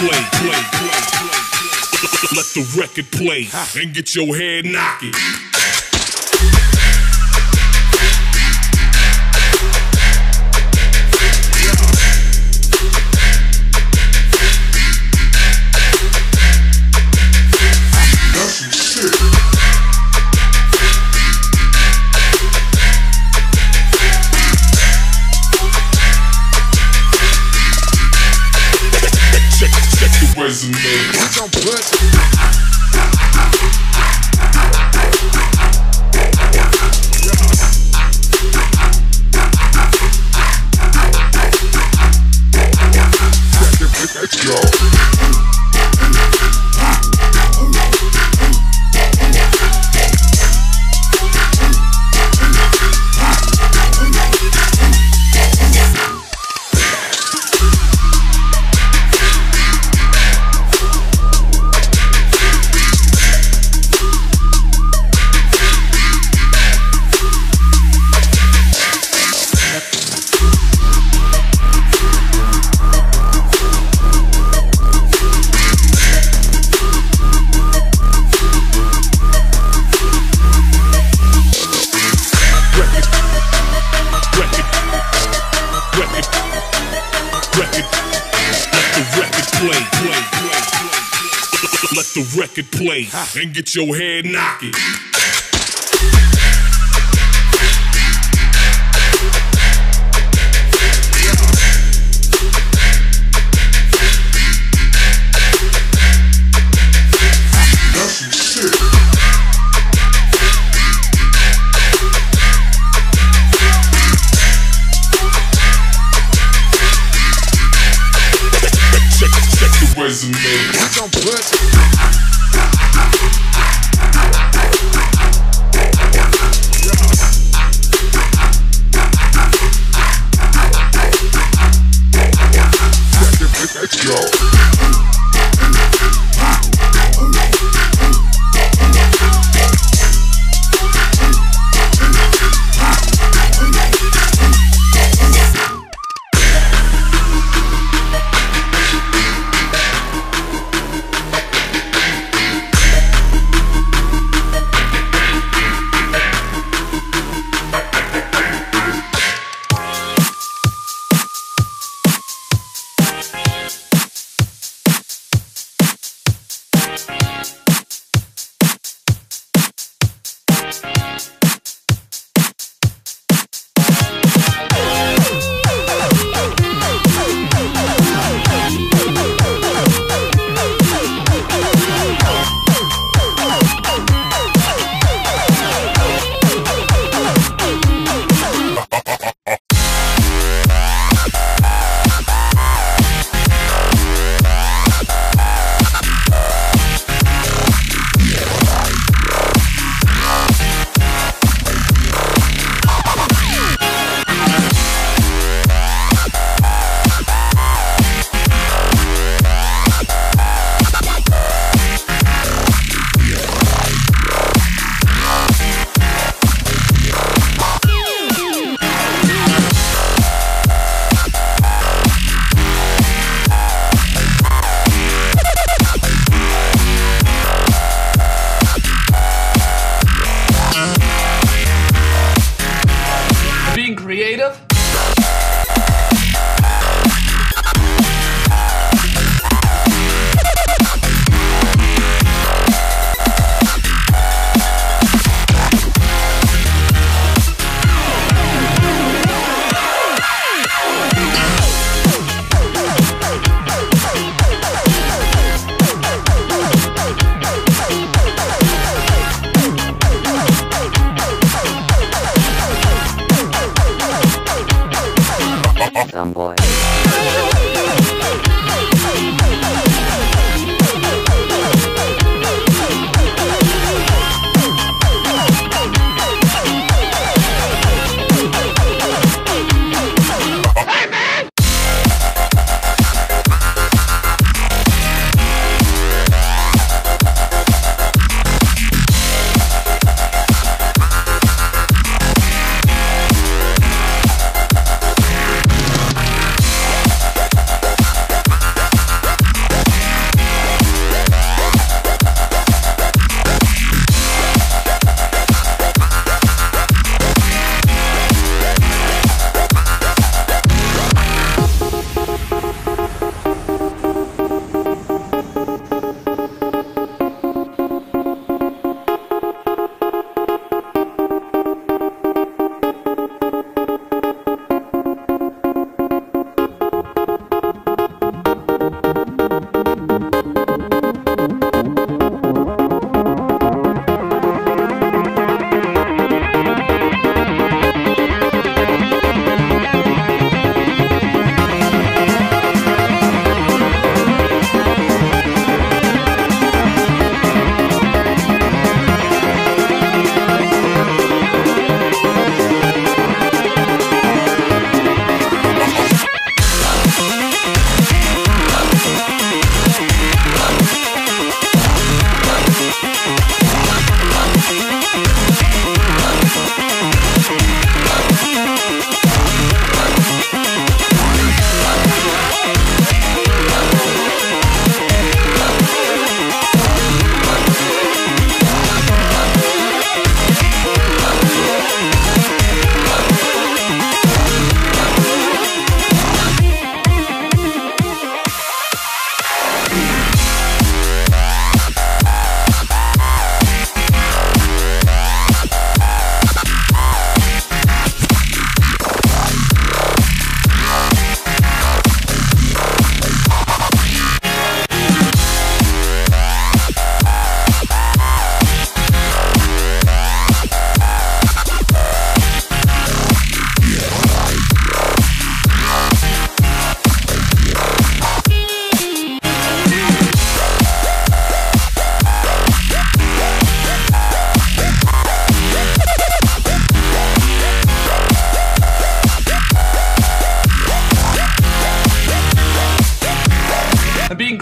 Let the record play and get your head knocking. Resume. Let's record play and get your head knocking.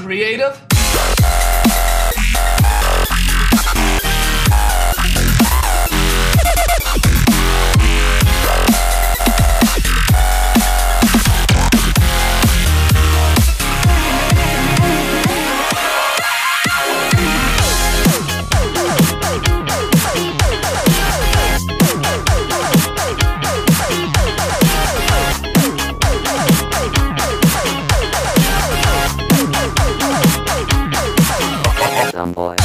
Creative? Boy.